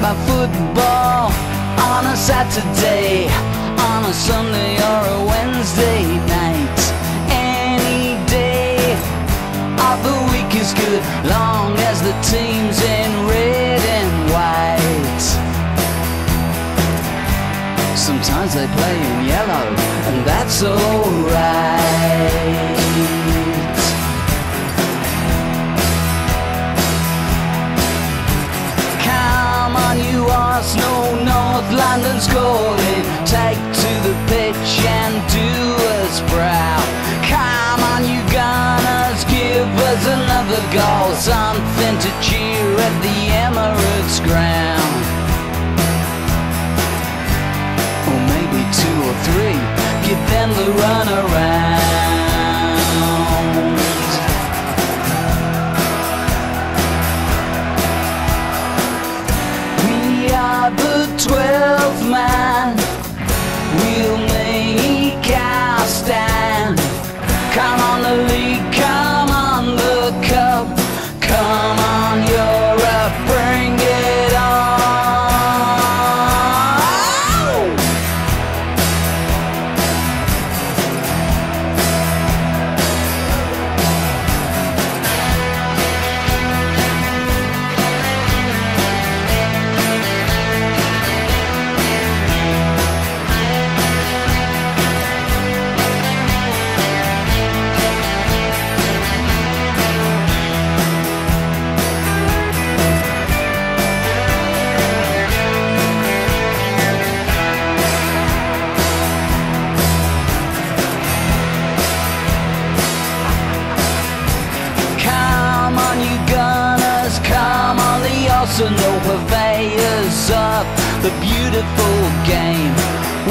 my football on a Saturday, on a Sunday or a Wednesday night. Any day of the week is good, long as the team's in red and white. Sometimes they play in yellow, and that's alright. Arsenal, North London's calling. Take to the pitch and do us proud. Come on, you Gunners, give us another goal. Something to cheer at the Emirates ground. Or maybe two or three. Give them the run the beautiful game.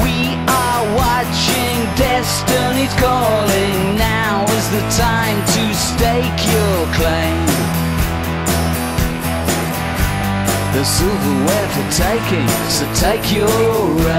We are watching destiny's calling. Now is the time to stake your claim. The silverware for taking, so take your aim.